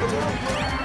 Thank